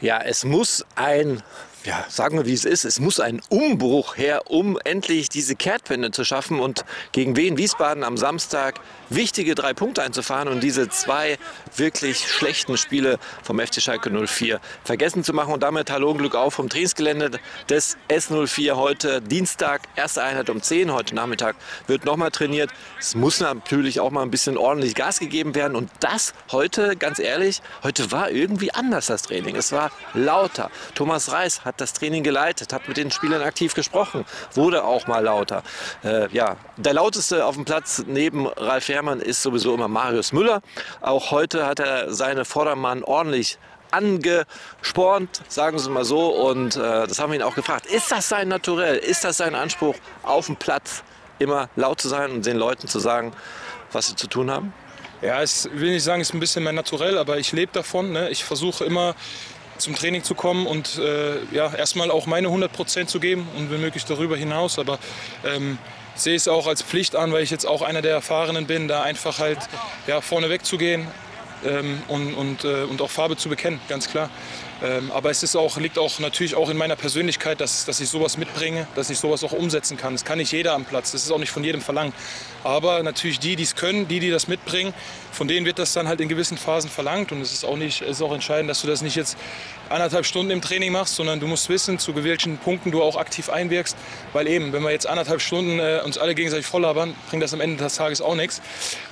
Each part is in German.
Ja, es muss ein ja, sagen wir, wie es ist. Es muss ein Umbruch her, um endlich diese Kehrtwende zu schaffen und gegen Wien Wiesbaden am Samstag wichtige drei Punkte einzufahren und diese zwei wirklich schlechten Spiele vom FC Schalke 04 vergessen zu machen. Und damit hallo und Glück auf vom Trainingsgelände des S04 heute Dienstag, erste Einheit um 10. Heute Nachmittag wird nochmal trainiert. Es muss natürlich auch mal ein bisschen ordentlich Gas gegeben werden. Und das heute, ganz ehrlich, heute war irgendwie anders das Training. Es war lauter. Thomas Reis hat das Training geleitet, hat mit den Spielern aktiv gesprochen, wurde auch mal lauter. Äh, ja, der lauteste auf dem Platz neben Ralf Herrmann ist sowieso immer Marius Müller. Auch heute hat er seine Vordermann ordentlich angespornt, sagen Sie mal so. Und äh, das haben wir ihn auch gefragt. Ist das sein Naturell? Ist das sein Anspruch, auf dem Platz immer laut zu sein und den Leuten zu sagen, was sie zu tun haben? Ja, ich will nicht sagen, es ist ein bisschen mein Naturell, aber ich lebe davon. Ne? Ich versuche immer zum Training zu kommen und äh, ja, erstmal auch meine 100 Prozent zu geben und wenn möglich darüber hinaus. Aber ähm, sehe es auch als Pflicht an, weil ich jetzt auch einer der Erfahrenen bin, da einfach halt ja, vorne wegzugehen ähm, und, und, äh, und auch Farbe zu bekennen, ganz klar. Ähm, aber es ist auch, liegt auch natürlich auch in meiner Persönlichkeit, dass, dass ich sowas mitbringe, dass ich sowas auch umsetzen kann. Das kann nicht jeder am Platz, das ist auch nicht von jedem verlangt. Aber natürlich die, die es können, die, die das mitbringen, von denen wird das dann halt in gewissen Phasen verlangt. Und es ist auch, nicht, ist auch entscheidend, dass du das nicht jetzt anderthalb Stunden im Training machst, sondern du musst wissen, zu welchen Punkten du auch aktiv einwirkst. Weil eben, wenn wir jetzt anderthalb Stunden äh, uns alle gegenseitig volllabern, bringt das am Ende des Tages auch nichts.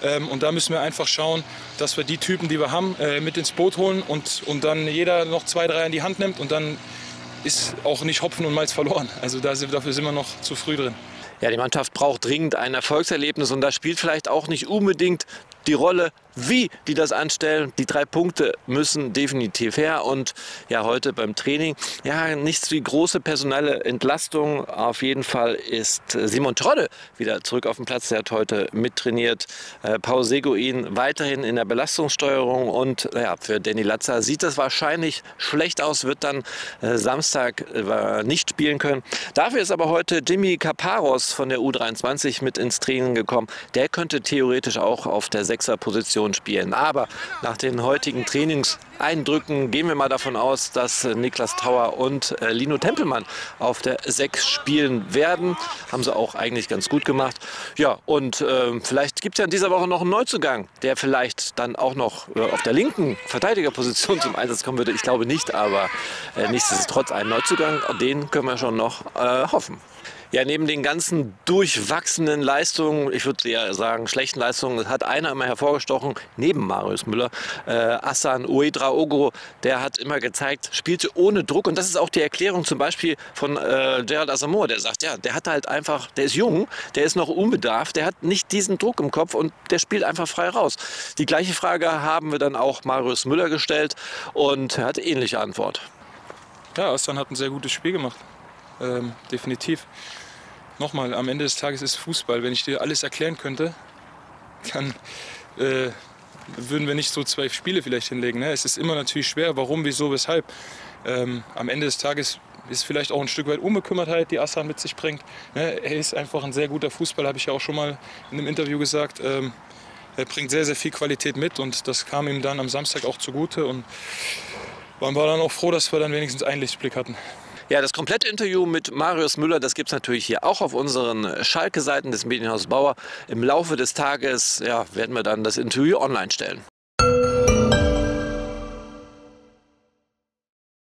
Ähm, und da müssen wir einfach schauen, dass wir die Typen, die wir haben, äh, mit ins Boot holen und, und dann jeder noch zwei, drei in die Hand nimmt und dann ist auch nicht Hopfen und Malz verloren. Also da, dafür sind wir noch zu früh drin. Ja, die Mannschaft braucht dringend ein Erfolgserlebnis und da spielt vielleicht auch nicht unbedingt die Rolle, wie die das anstellen. Die drei Punkte müssen definitiv her und ja, heute beim Training, ja, nichts wie große personelle Entlastung. Auf jeden Fall ist Simon Trodde wieder zurück auf dem Platz. Der hat heute mittrainiert. Äh, Paul Seguin weiterhin in der Belastungssteuerung und ja, für Danny Latzer sieht das wahrscheinlich schlecht aus, wird dann äh, Samstag äh, nicht spielen können. Dafür ist aber heute Jimmy Caparos von der U23 mit ins Training gekommen. Der könnte theoretisch auch auf der Sechserposition spielen. Aber nach den heutigen Trainingseindrücken gehen wir mal davon aus, dass Niklas Tauer und äh, Lino Tempelmann auf der Sechs spielen werden. Haben sie auch eigentlich ganz gut gemacht. Ja, und äh, vielleicht gibt es ja in dieser Woche noch einen Neuzugang, der vielleicht dann auch noch äh, auf der linken Verteidigerposition zum Einsatz kommen würde. Ich glaube nicht, aber äh, nichtsdestotrotz ein Neuzugang, den können wir schon noch äh, hoffen. Ja, neben den ganzen durchwachsenen Leistungen, ich würde ja sagen schlechten Leistungen, hat einer immer hervorgestochen, neben Marius Müller, äh, Assan Uedraogo, der hat immer gezeigt, spielte ohne Druck und das ist auch die Erklärung zum Beispiel von äh, Gerald Asamoah, der sagt, ja, der hat halt einfach, der ist jung, der ist noch unbedarft, der hat nicht diesen Druck im Kopf und der spielt einfach frei raus. Die gleiche Frage haben wir dann auch Marius Müller gestellt und er hat ähnliche Antwort. Ja, Assan hat ein sehr gutes Spiel gemacht ähm, definitiv. Nochmal, am Ende des Tages ist Fußball. Wenn ich dir alles erklären könnte, dann äh, würden wir nicht so zwei Spiele vielleicht hinlegen. Ne? Es ist immer natürlich schwer, warum, wieso, weshalb. Ähm, am Ende des Tages ist vielleicht auch ein Stück weit Unbekümmertheit, die Assan mit sich bringt. Ne? Er ist einfach ein sehr guter Fußballer, habe ich ja auch schon mal in einem Interview gesagt. Ähm, er bringt sehr, sehr viel Qualität mit und das kam ihm dann am Samstag auch zugute. Und man war dann auch froh, dass wir dann wenigstens einen Lichtblick hatten. Ja, das komplette Interview mit Marius Müller, das gibt es natürlich hier auch auf unseren Schalke-Seiten des Medienhaus Bauer. Im Laufe des Tages ja, werden wir dann das Interview online stellen.